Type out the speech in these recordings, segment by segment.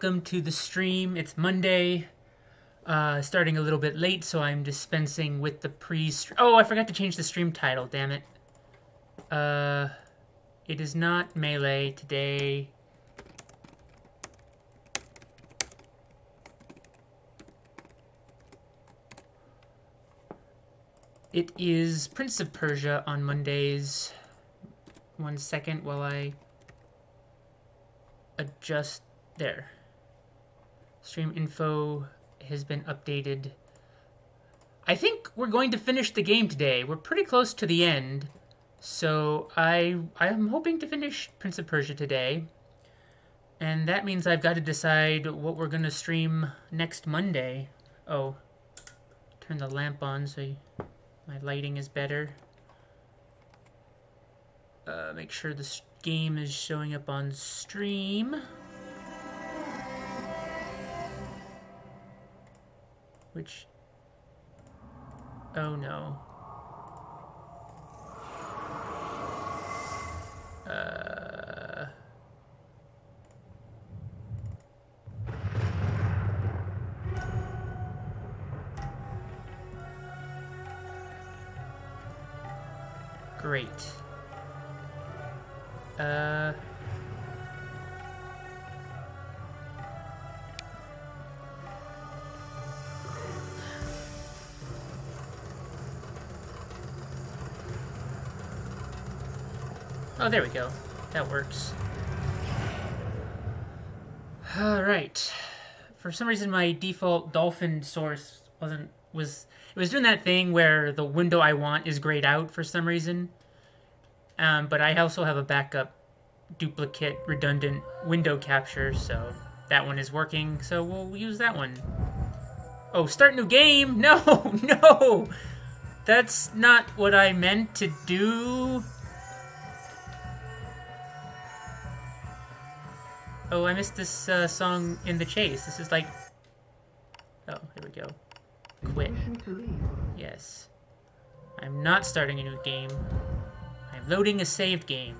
welcome to the stream. It's Monday, uh, starting a little bit late, so I'm dispensing with the pre. Oh, I forgot to change the stream title, damn it. Uh, it is not Melee today. It is Prince of Persia on Mondays. One second while I adjust there. Stream info has been updated. I think we're going to finish the game today. We're pretty close to the end. So I I am hoping to finish Prince of Persia today. And that means I've got to decide what we're going to stream next Monday. Oh, turn the lamp on so you, my lighting is better. Uh, make sure the game is showing up on stream. Which... Oh no. Uh... Great. Uh... Oh, there we go. That works. Alright. For some reason my default dolphin source wasn't was it was doing that thing where the window I want is grayed out for some reason. Um, but I also have a backup duplicate redundant window capture, so that one is working, so we'll use that one. Oh, start new game? No, no! That's not what I meant to do. Oh, I missed this uh, song in the chase. This is like... Oh, here we go. Quit. Yes. I'm not starting a new game. I'm loading a saved game.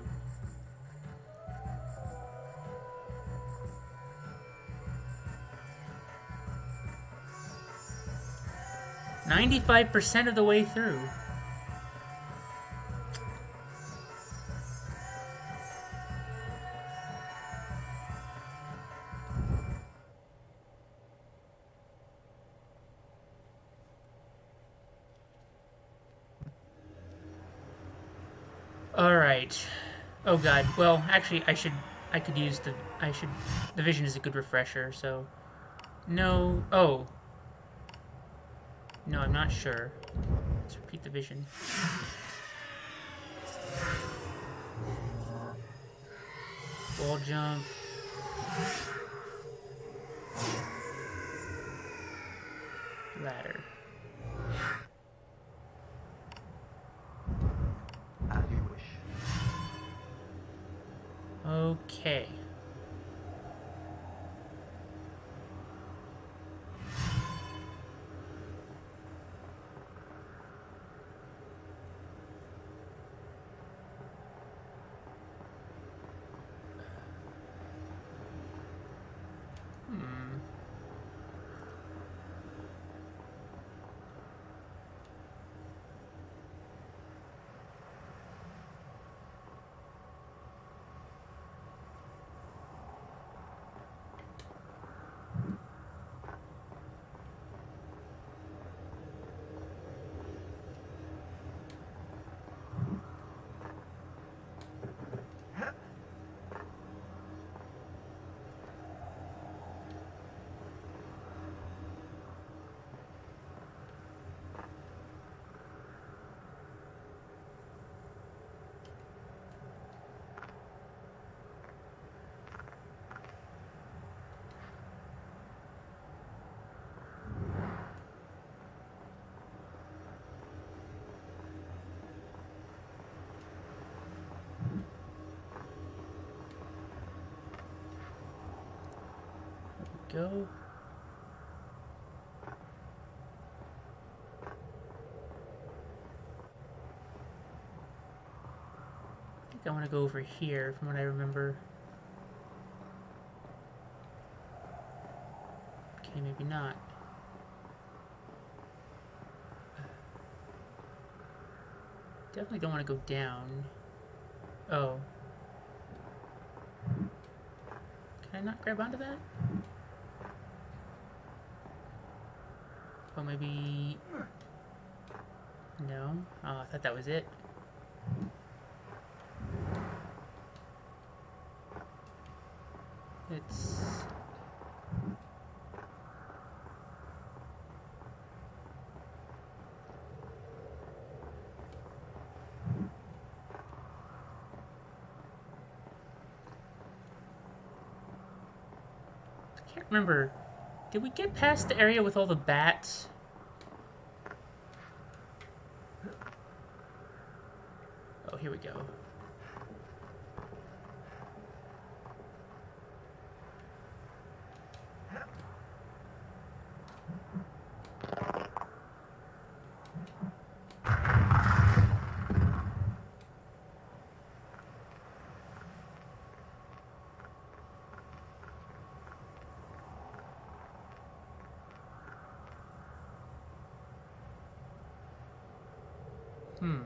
Ninety-five percent of the way through. Alright. Oh god. Well, actually, I should... I could use the... I should... The vision is a good refresher, so... No... Oh. No, I'm not sure. Let's repeat the vision. Wall jump. Ladder. Okay. Go. I think I want to go over here from what I remember. Okay, maybe not. Definitely don't want to go down. Oh. Can I not grab onto that? Oh, maybe... No? Oh, I thought that was it. It's... I can't remember. Did we get past the area with all the bats? Oh, here we go. Hmm.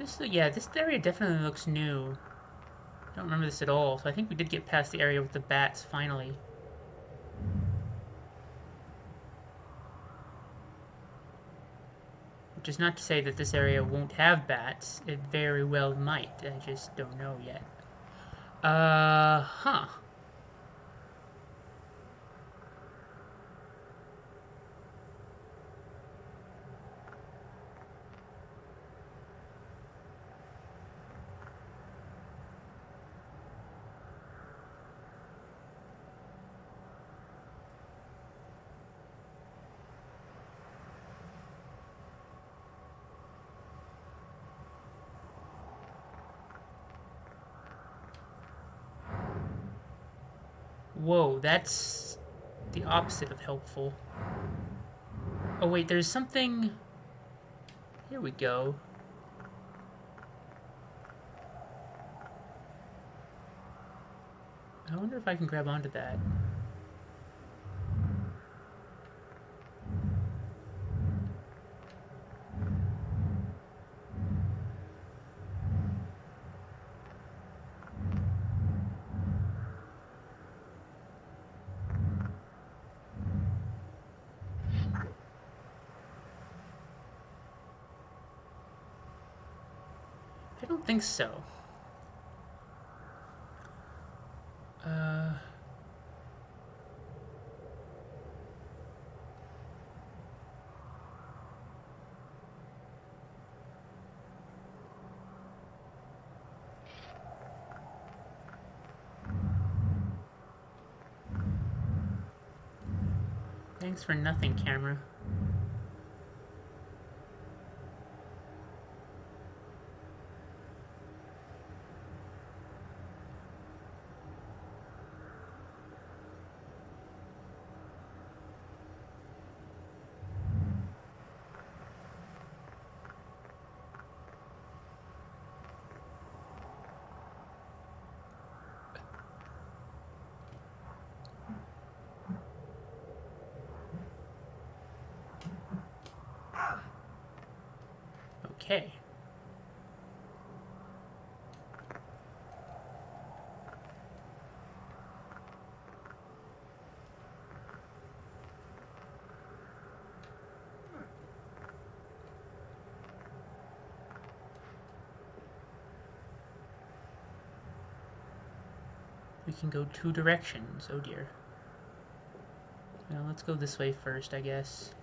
This, yeah, this area definitely looks new. I don't remember this at all, so I think we did get past the area with the bats, finally. Which is not to say that this area won't have bats. It very well might. I just don't know yet. Uh, huh. Whoa, that's the opposite of helpful. Oh wait, there's something... Here we go. I wonder if I can grab onto that. Think so. Uh... Thanks for nothing, camera. Okay. We can go two directions. Oh dear. Well, let's go this way first, I guess.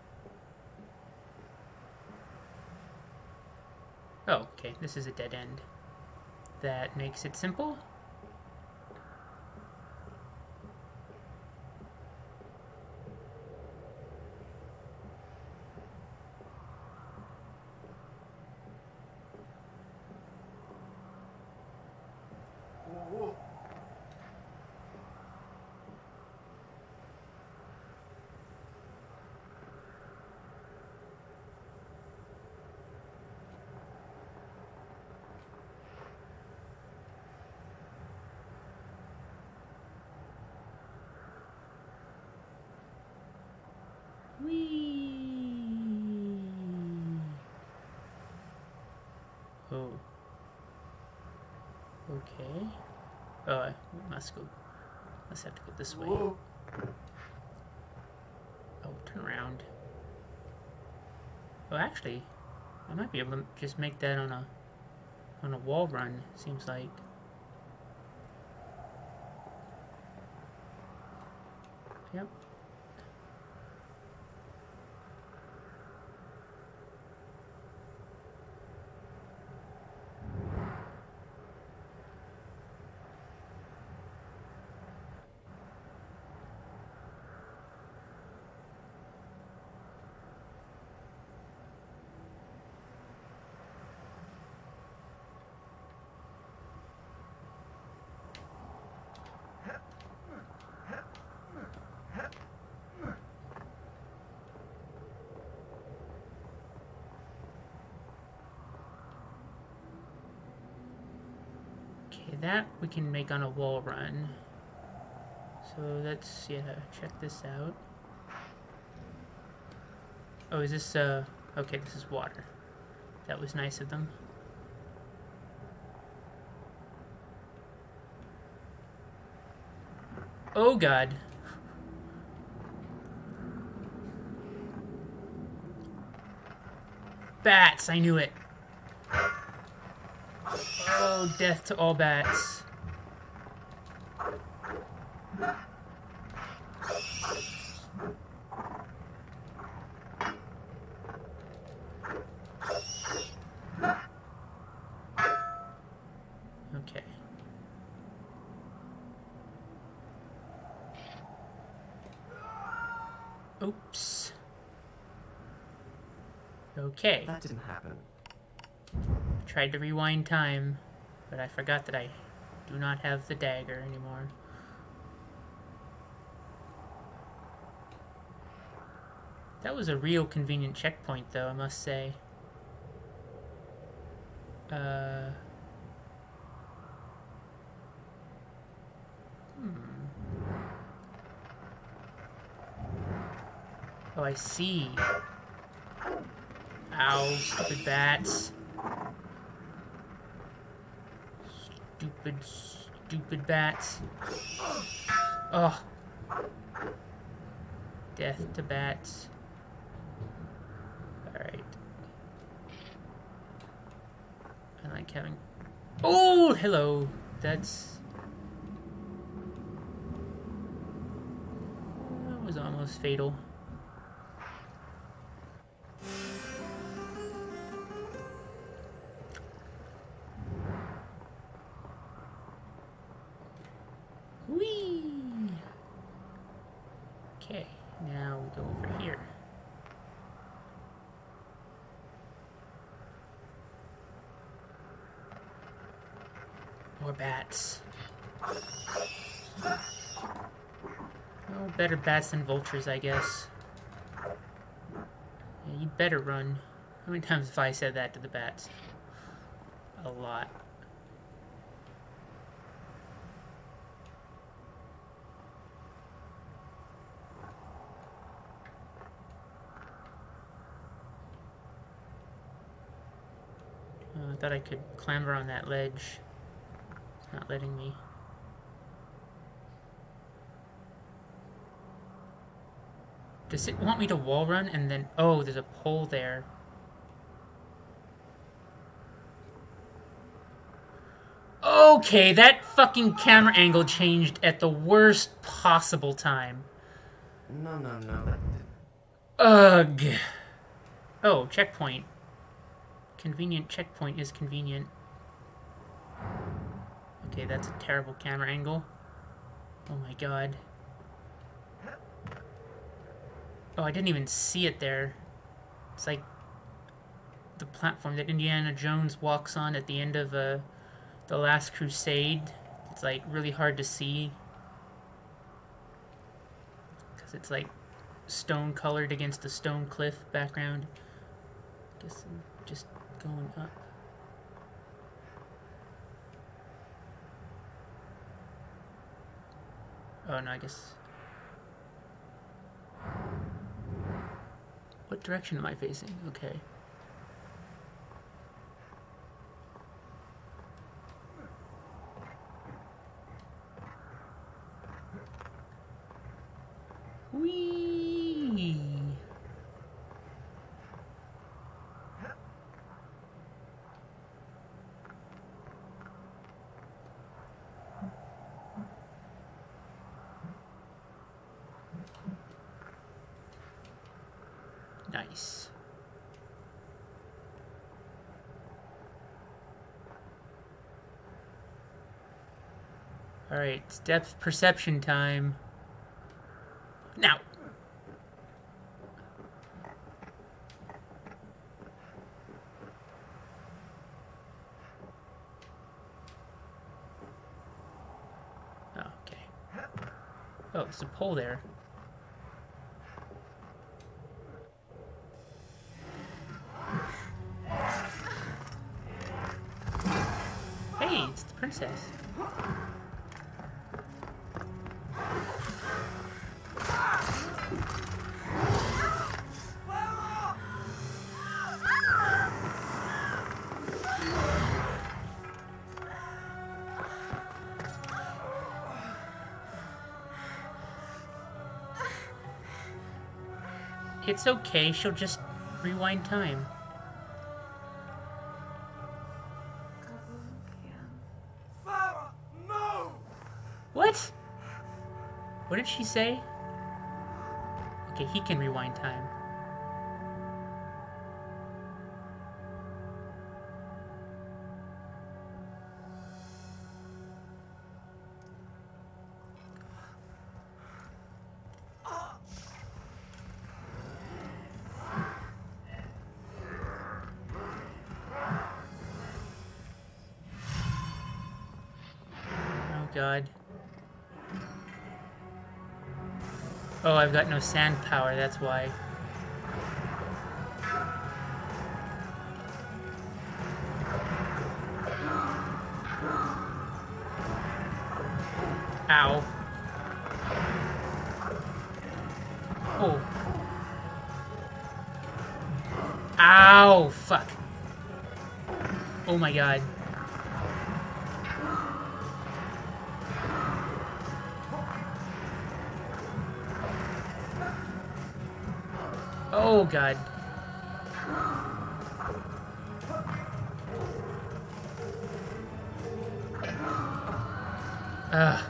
Oh, okay, this is a dead end. That makes it simple. Whee! Oh. Okay. Oh, I must go. Must have to go this way. Oh, turn around. Well, actually, I might be able to just make that on a on a wall run. Seems like. Yep. That we can make on a wall run. So let's, yeah, check this out. Oh, is this, uh, okay, this is water. That was nice of them. Oh god. Bats, I knew it. Oh, death to all bats. Okay. Oops. Okay. That didn't happen. Tried to rewind time, but I forgot that I do not have the dagger anymore. That was a real convenient checkpoint, though, I must say. Uh... Hmm. Oh, I see. Ow, stupid bats. Stupid, stupid bats. Oh. Death to bats. Alright. I like having... Oh, hello. That's... That was almost fatal. Bats than vultures, I guess. Yeah, you better run. How many times have I said that to the bats? A lot. Uh, I thought I could clamber on that ledge. It's not letting me. Does it want me to wall run and then... Oh, there's a pole there. Okay, that fucking camera angle changed at the worst possible time. No, no, no. Ugh. Oh, checkpoint. Convenient checkpoint is convenient. Okay, that's a terrible camera angle. Oh my god. Oh, I didn't even see it there. It's like the platform that Indiana Jones walks on at the end of uh, The Last Crusade. It's like really hard to see. Because it's like stone colored against the stone cliff background. I guess I'm just going up. Oh no, I guess. What direction am I facing? Okay. Whee! Nice. Alright, it's depth perception time. Now. Oh, okay. Oh, there's a pole there. It's okay, she'll just rewind time. What? What did she say? Okay, he can rewind time. Oh god. Oh, I've got no sand power, that's why. Ow. Oh. Ow, fuck. Oh my god. God. Ugh.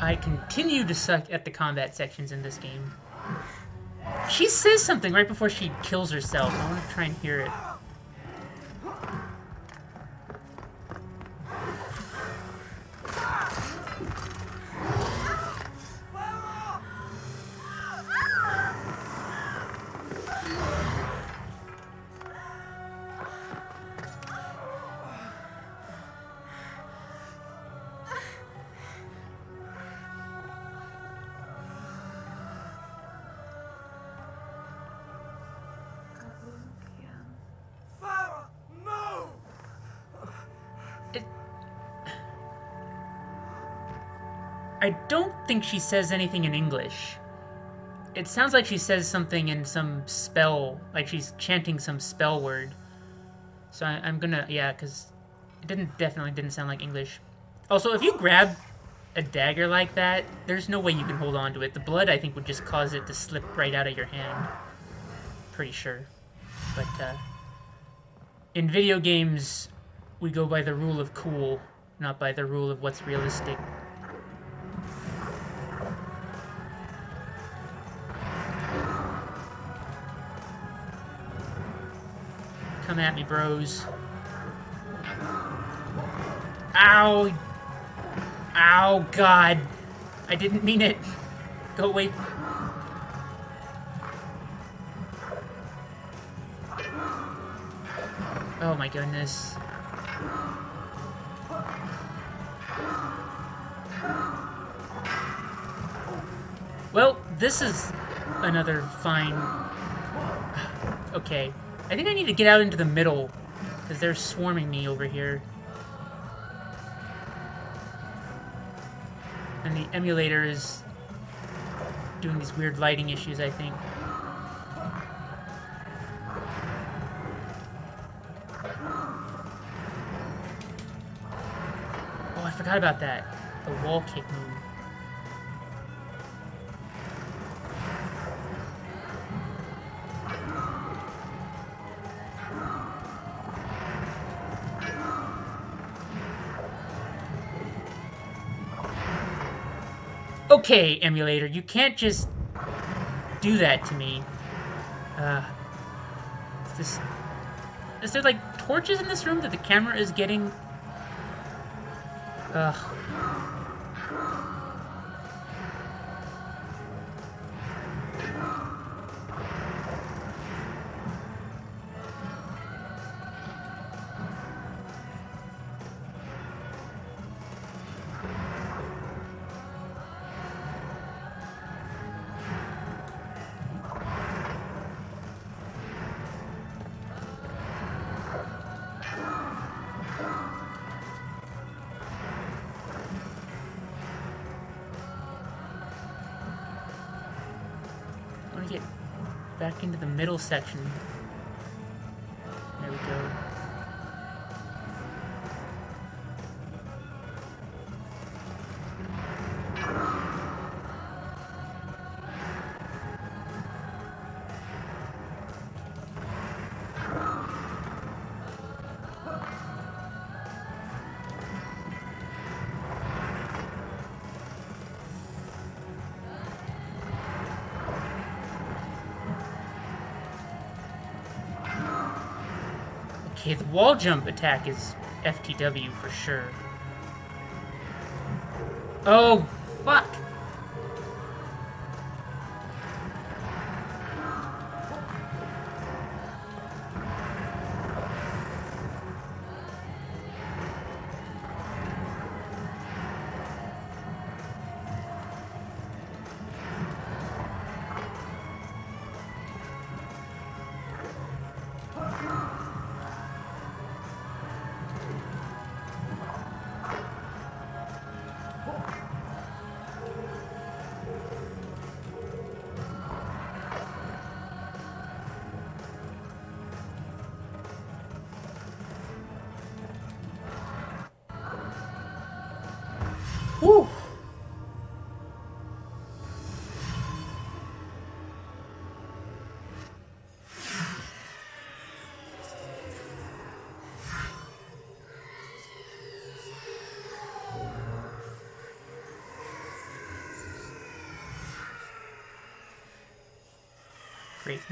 I continue to suck at the combat sections in this game. She says something right before she kills herself. I want to try and hear it. I don't think she says anything in English. It sounds like she says something in some spell, like she's chanting some spell word. So I, I'm gonna, yeah, because it didn't definitely didn't sound like English. Also, if you grab a dagger like that, there's no way you can hold on to it. The blood, I think, would just cause it to slip right out of your hand. Pretty sure. But uh, in video games, we go by the rule of cool, not by the rule of what's realistic. Come at me, bros. Ow! Ow, God. I didn't mean it. Go away. Oh my goodness. Well, this is another fine. Okay. I think I need to get out into the middle because they're swarming me over here. And the emulator is doing these weird lighting issues, I think. Oh, I forgot about that. The wall kick move. Okay, emulator, you can't just do that to me. Uh, is this, is there like torches in this room that the camera is getting? Ugh. Middle section. Okay, the wall jump attack is FTW for sure. Oh, fuck!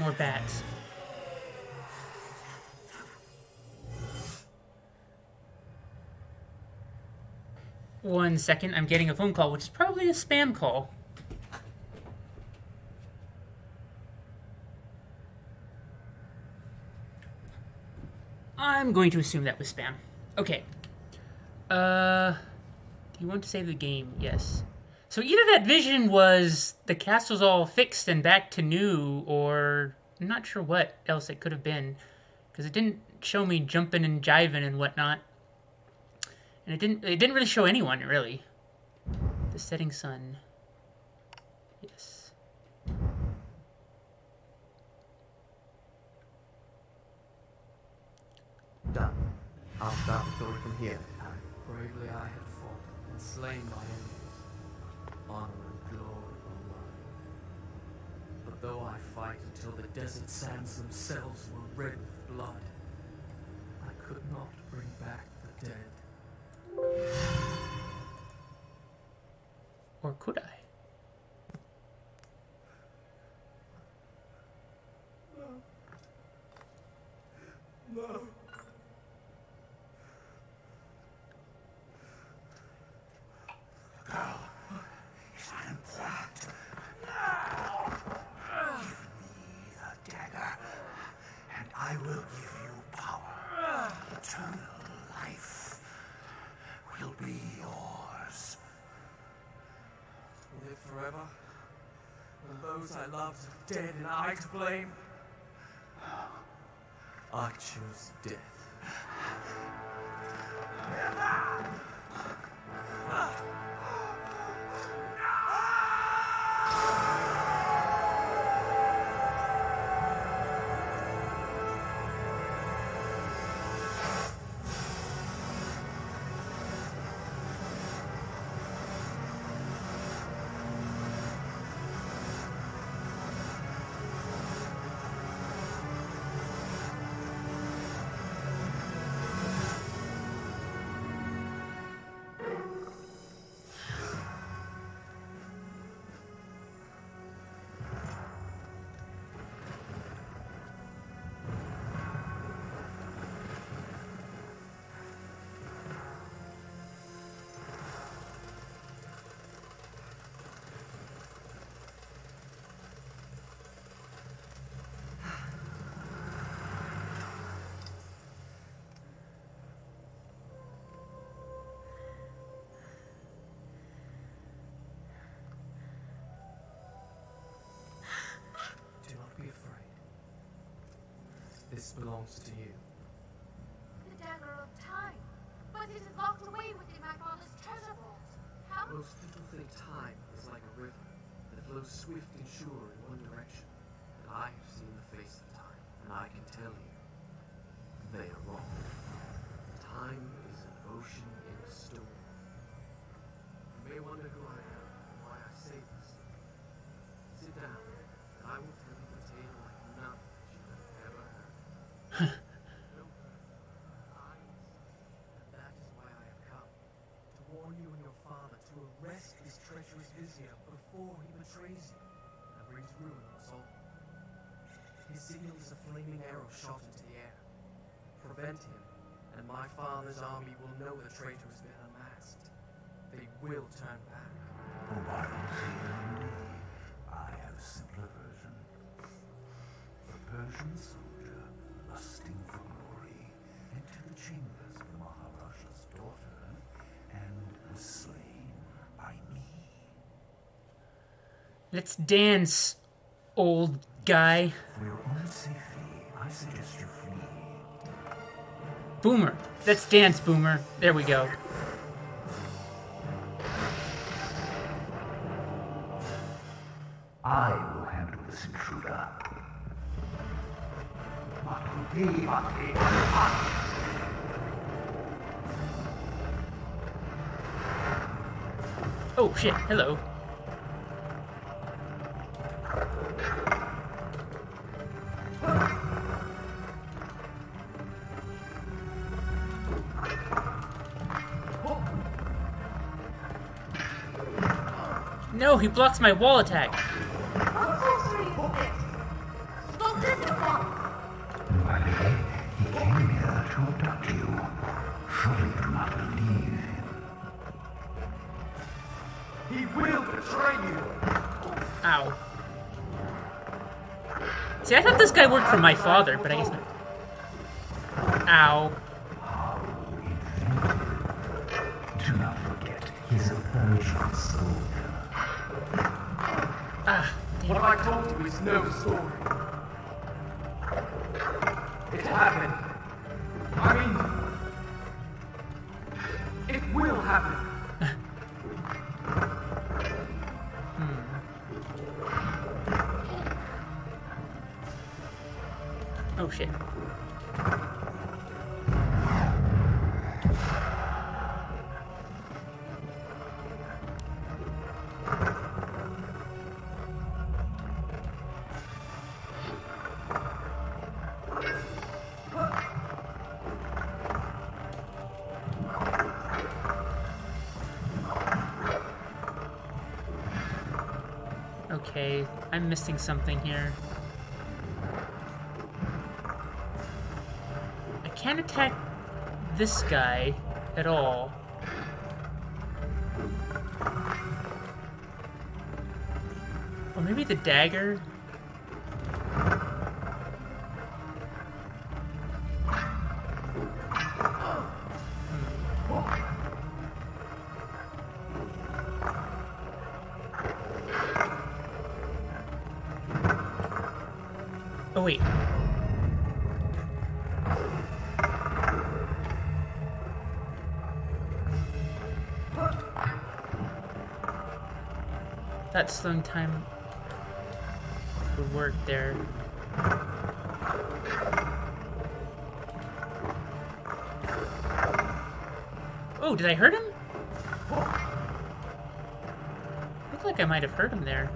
More bats. One second, I'm getting a phone call, which is probably a spam call. I'm going to assume that was spam. Okay. Uh, do you want to save the game? Yes. So either that vision was the castle's all fixed and back to new, or I'm not sure what else it could have been, because it didn't show me jumping and jiving and whatnot. And it didn't it didn't really show anyone really. The setting sun. Yes. Done. I'll start the story from here. Bravely I had fought and slain my though I fight until the desert sands themselves were red with blood, I could not bring back the dead. Or could I? No. The girl is unimportant. Give me the dagger, and I will give you power. Eternal life will be yours. Live forever? When those I loved dead and I to blame? I choose death. This belongs to you. The dagger of time. But it is locked away within my father's treasure vault. How? Most people think time is like a river that flows swift and sure in one direction. But I have seen the face of time, and I can tell you, flaming arrow shot into the air. Prevent him, and my father's army will know the traitor has been unmasked. They will turn back. Oh, I don't see. I have a simpler version. The Persian soldier, lusting for glory, entered the chambers of the Maharaja's daughter and was slain by me. Let's dance, old guy. For your own safety, I suggest you flee. Boomer. Let's dance, Boomer. There we go. I will handle this intruder. Oh shit, hello. No, he blocks my wall attack. Ow. See, I thought this guy worked for my father, but I guess not. Ow. Do not forget, he's a soldier. Ah, What I told you is no story. It happened. I'm missing something here. I can't attack this guy at all. Or maybe the dagger? Slowing time would work there. Oh, did I hurt him? Looked like I might have hurt him there.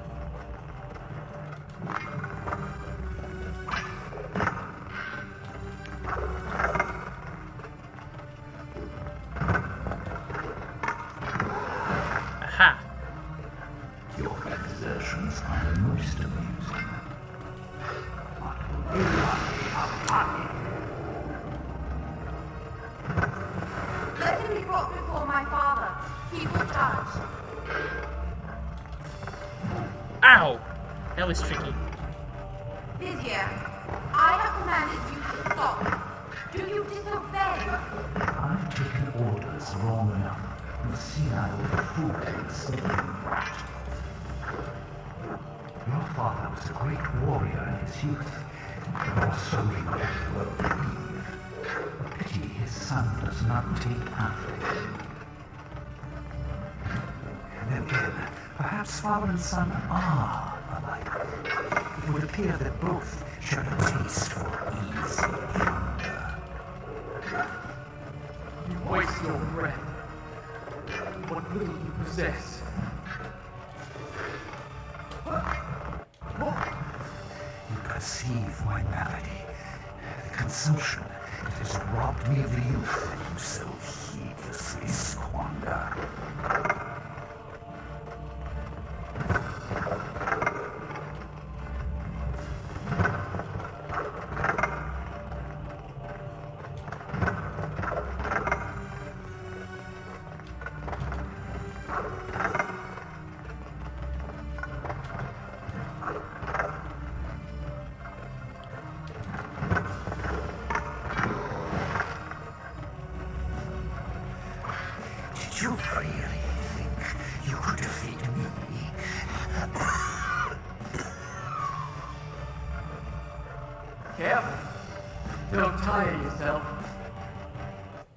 Tire yourself.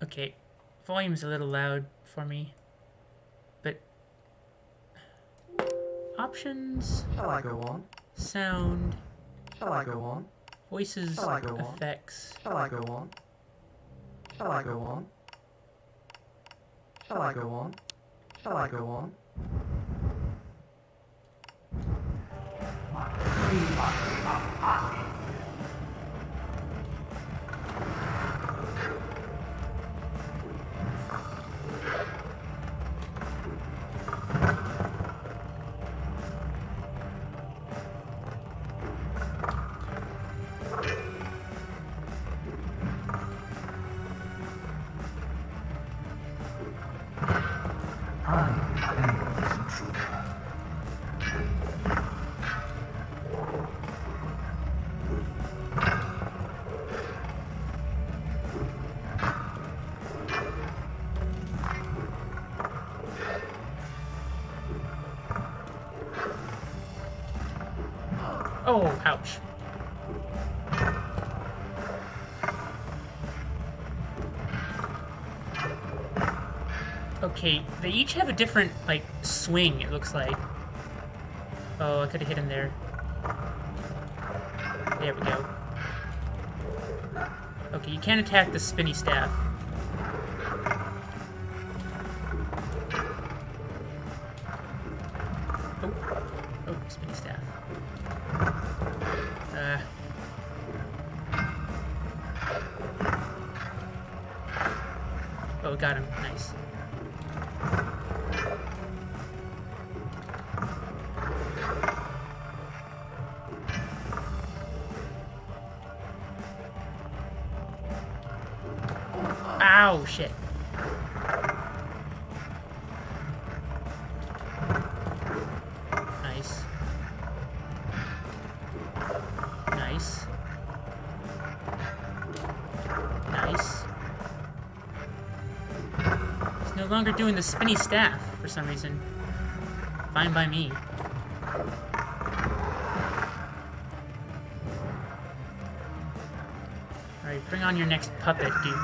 Okay, volume's a little loud for me. But. Options, Shall I go on? sound, Shall I go on? voices, Shall I go on? effects. Shall I go on? Shall I go on? Shall I go on? Shall I go on? I Ouch. Okay, they each have a different, like, swing, it looks like. Oh, I could have hit him there. There we go. Okay, you can't attack the spinny staff. No doing the spinny staff for some reason. Fine by me. Alright, bring on your next puppet, dude.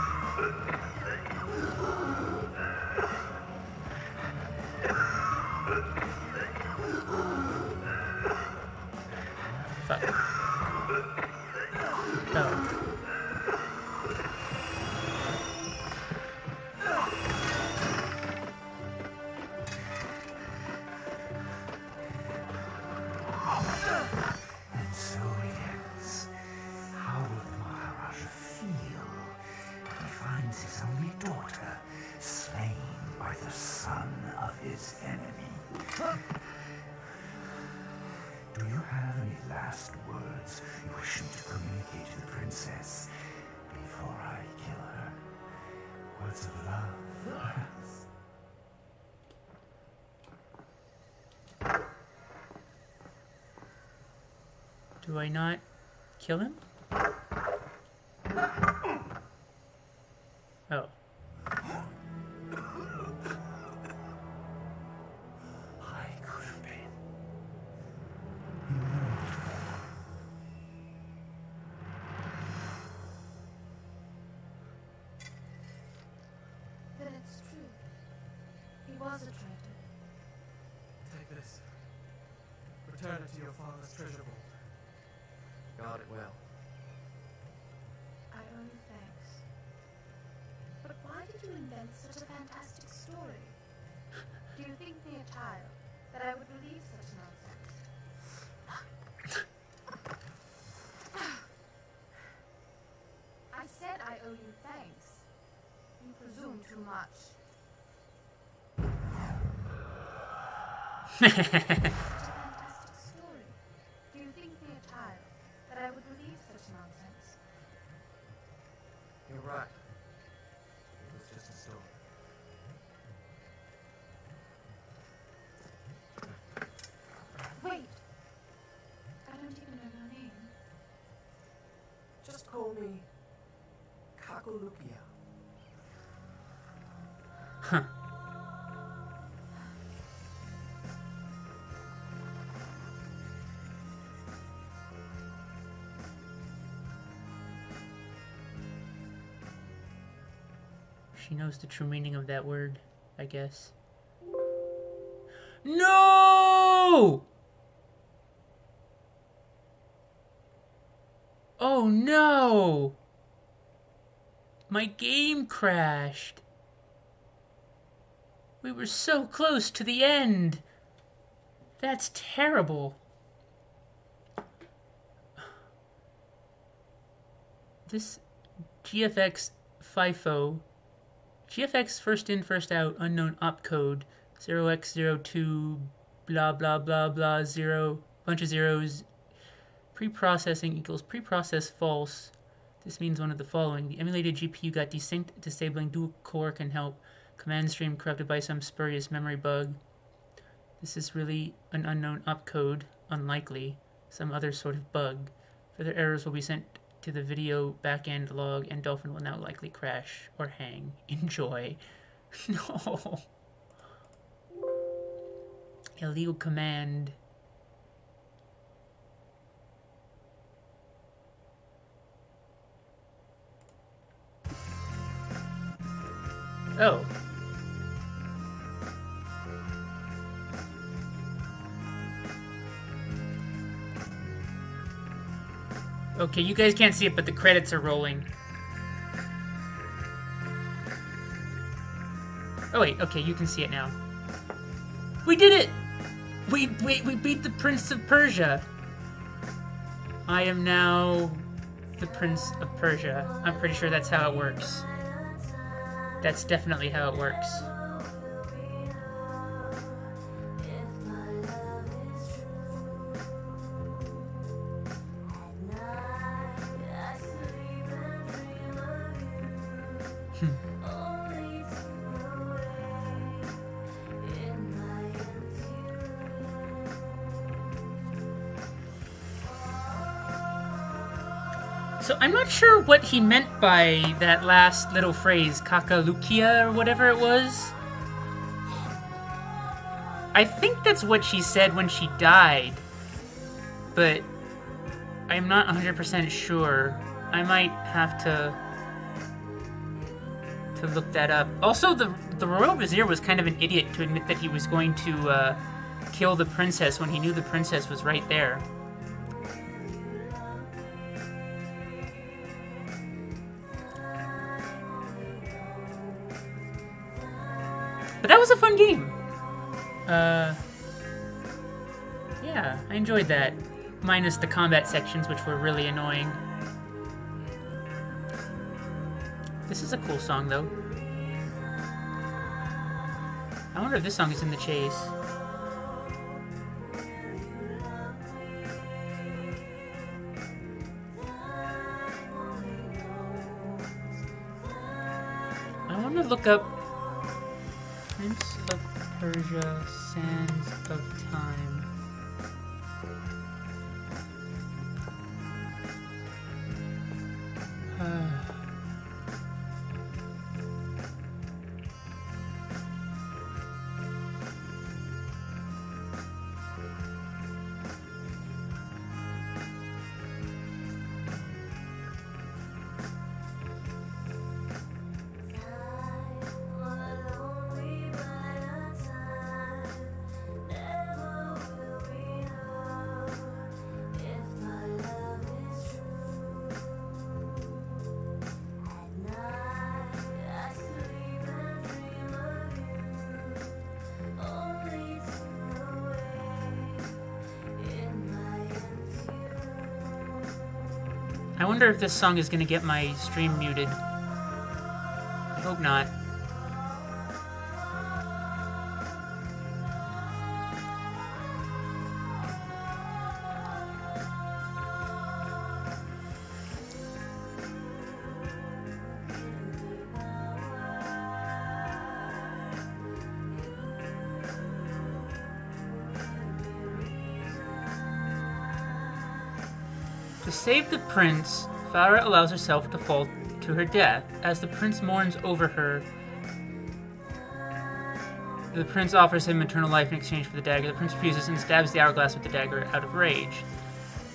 Do I not kill him? Too much. knows the true meaning of that word, I guess. No! Oh no! My game crashed. We were so close to the end. That's terrible. This GFX FIFO GFX first in, first out, unknown opcode, 0x02, blah blah blah blah, zero, bunch of zeros, pre-processing equals pre-process false. This means one of the following. The emulated GPU got desynced, disabling dual core can help. Command stream corrupted by some spurious memory bug. This is really an unknown opcode, unlikely, some other sort of bug. Further errors will be sent to the video backend log, and Dolphin will now likely crash or hang. Enjoy. no. Illegal command. Oh. Okay, you guys can't see it, but the credits are rolling. Oh wait, okay, you can see it now. We did it! We we we beat the Prince of Persia. I am now the Prince of Persia. I'm pretty sure that's how it works. That's definitely how it works. What he meant by that last little phrase, kakalukia or whatever it was. I think that's what she said when she died, but I'm not 100% sure. I might have to to look that up. Also, the the royal vizier was kind of an idiot to admit that he was going to uh, kill the princess when he knew the princess was right there. Was a fun game. Uh, yeah, I enjoyed that. Minus the combat sections, which were really annoying. This is a cool song, though. I wonder if this song is in the chase. I want to look up Persia Sands of Time. I wonder if this song is gonna get my stream muted. I hope not. Prince, Farah allows herself to fall to her death. As the prince mourns over her, the prince offers him eternal life in exchange for the dagger. The prince refuses and stabs the hourglass with the dagger out of rage.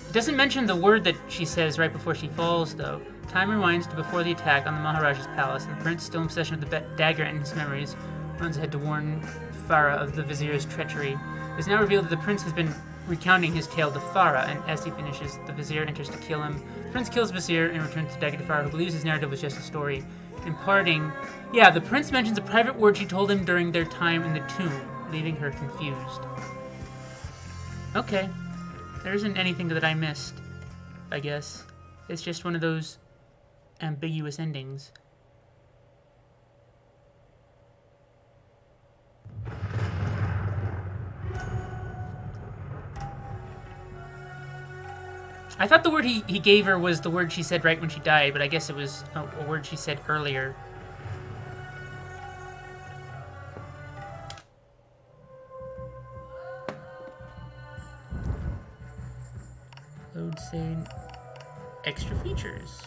It doesn't mention the word that she says right before she falls, though. Time rewinds to before the attack on the Maharaja's palace, and the prince, still in possession of the dagger and his memories, runs ahead to warn Farah of the vizier's treachery. It is now revealed that the prince has been recounting his tale to Farah, and as he finishes, the vizier enters to kill him. The prince kills Vizier and returns to Farah, who believes his narrative was just a story. Imparting, yeah, the prince mentions a private word she told him during their time in the tomb, leaving her confused. Okay, there isn't anything that I missed, I guess. It's just one of those ambiguous endings. I thought the word he, he gave her was the word she said right when she died, but I guess it was a, a word she said earlier. Load say extra features.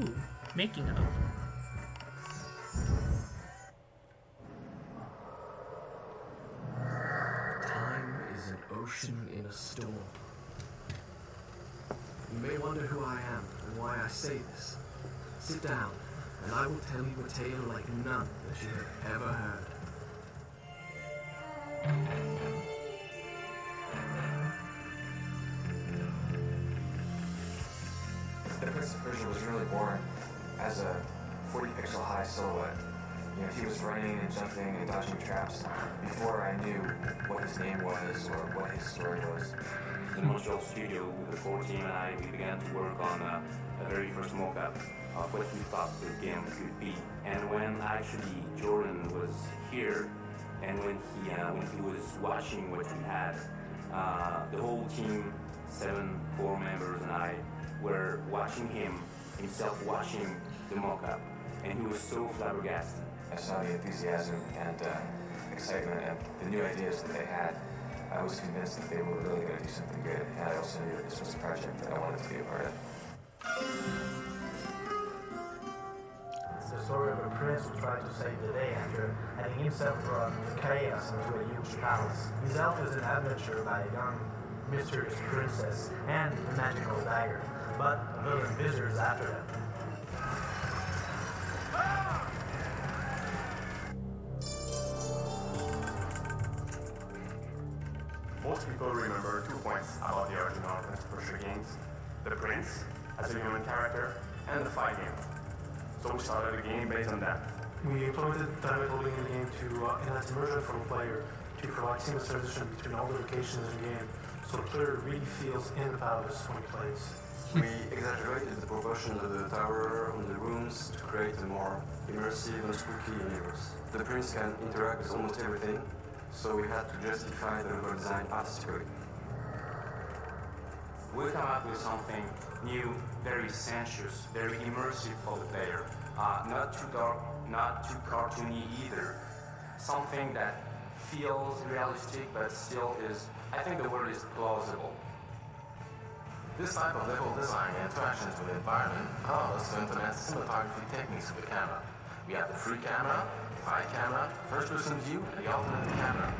Ooh, making of. Time is an ocean in a storm. You may wonder who I am and why I say this. Sit down, and I will tell you a tale like none that you have ever heard. The Prince of Persia was really born as a 40 pixel high silhouette. You know, he was running and jumping and dodging traps before I knew what his name was or what his story was. in Montreal studio with the core team and I, we began to work on a, a very first mock-up of what we thought the game could be. And when actually Jordan was here, and when he uh, when he was watching what we had, uh, the whole team, seven core members and I, were watching him himself watching the mock-up, and he was so flabbergasted. I saw the enthusiasm and uh, excitement and the new ideas that they had. I was convinced that they were really going to do something good, and I also knew that this was a project that I wanted to be a part of. Story of a prince who tried to save the day after having himself brought chaos into a huge palace. His elf is an adventure by a young, mysterious princess and a magical dagger, but a villain visitors after them. Most people remember two points about the original Prince Persia games. The prince, as a human character, and the fight game. So we started the game based on that. We implemented dynamic loading in the game to uh, enhance immersion for the player, to provide seamless transition between all the locations in the game, so the player really feels in the palace when he plays. We exaggerated the proportion of the tower on the rooms to create a more immersive and spooky universe. The prince can interact with almost everything, so we had to justify the level design artistically. We come up with something new, very sensuous, very immersive for the player. Uh, not too dark, not too cartoony either. Something that feels realistic but still is, I think the word is plausible. This type of level design and interactions with the environment allow us to implement cinematography techniques with the camera. We have the free camera, the fight camera, first person view, and the alternate camera.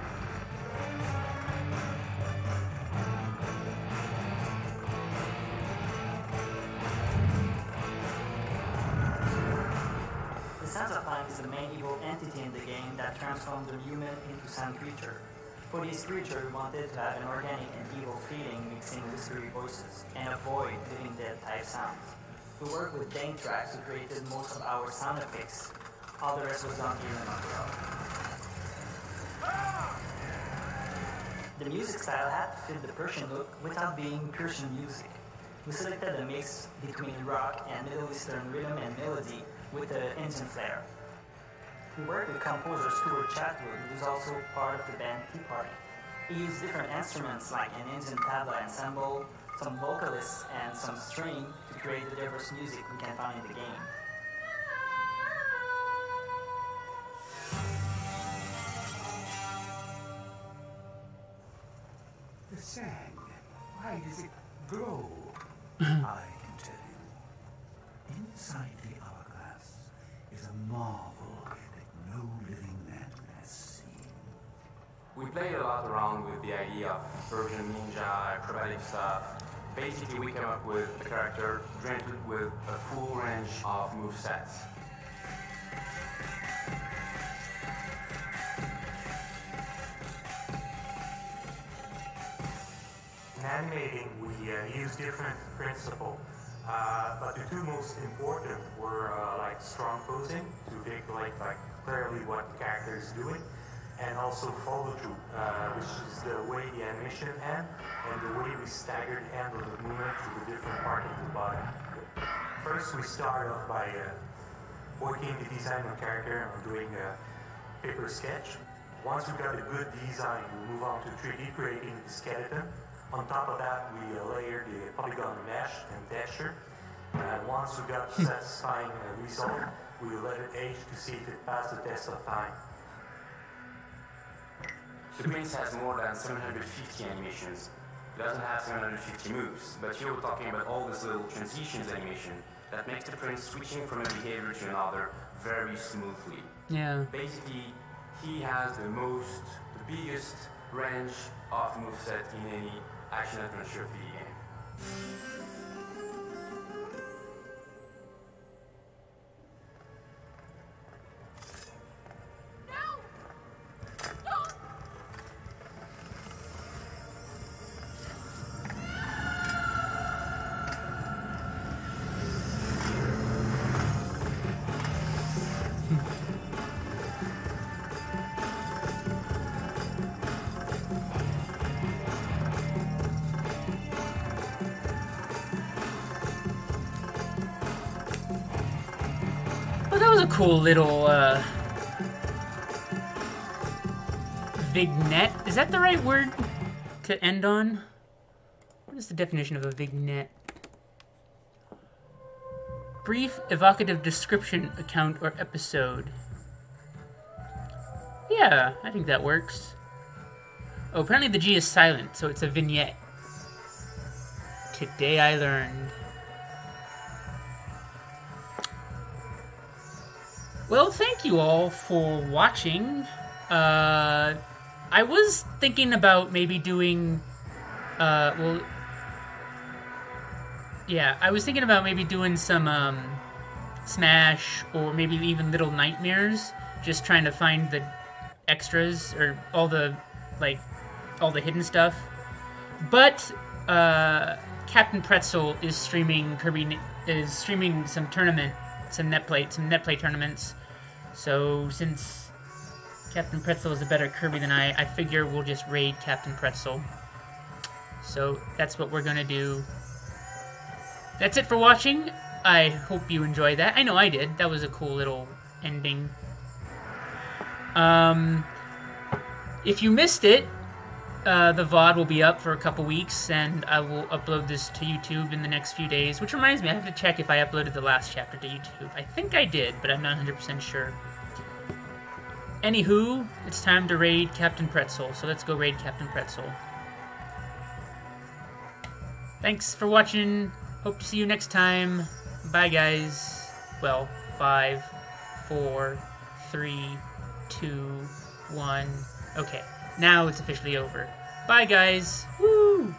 The main evil entity in the game that transforms the human into some creature. For this creature, we wanted to have an organic and evil feeling mixing with scary voices and avoid living dead type sounds. We worked with Dane Tracks who created most of our sound effects. All the rest was done here in Montreal. The music style had to fit the Persian look without being Persian music. We selected a mix between rock and Middle Eastern rhythm and melody with the Indian flair. We worked with composer Stuart Chatwood, who's also part of the band Tea Party. He used different instruments like an Indian tabla ensemble, some vocalists, and some string to create the diverse music we can find in the game. The sand, why does it glow? I can tell you. Inside the hourglass is a marvel that no living man has seen. We played a lot around with the idea of Persian ninja, acrobatic stuff. Basically, we came up with a character granted with a full range of movesets. In animating, we uh, use different principles, uh, but the two most important were uh, like strong posing to vehiculate like clearly what the character is doing, and also follow through, uh, which is the way the animation end and the way we staggered end of the movement to the different part of the body. First, we start off by uh, working the design of character and doing a paper sketch. Once we got a good design, we move on to 3D creating the skeleton. On top of that, we uh, layer the polygon mesh and texture. And once we got a satisfying uh, result, we let it age to see if it passed the test of time. The Prince has more than 750 animations. It doesn't have 750 moves, but here we're talking about all this little transitions animation that makes the Prince switching from a behavior to another very smoothly. Yeah. Basically, he has the most, the biggest range of moveset in any action adventure video game. Cool little uh, vignette. Is that the right word to end on? What is the definition of a vignette? Brief, evocative description, account, or episode. Yeah, I think that works. Oh, apparently the G is silent, so it's a vignette. Today I learned. Well, thank you all for watching. Uh, I was thinking about maybe doing. Uh, well, yeah, I was thinking about maybe doing some um, Smash or maybe even Little Nightmares. Just trying to find the extras or all the like all the hidden stuff. But uh, Captain Pretzel is streaming Kirby is streaming some tournament, some net play, some net play tournaments. So since Captain Pretzel is a better Kirby than I, I figure we'll just raid Captain Pretzel. So that's what we're gonna do. That's it for watching. I hope you enjoyed that. I know I did. That was a cool little ending. Um, if you missed it, uh, the VOD will be up for a couple weeks, and I will upload this to YouTube in the next few days. Which reminds me, I have to check if I uploaded the last chapter to YouTube. I think I did, but I'm not 100% sure. Anywho, it's time to raid Captain Pretzel, so let's go raid Captain Pretzel. Thanks for watching. Hope to see you next time. Bye, guys. Well, five, four, three, two, one. Okay, now it's officially over. Bye, guys. Woo!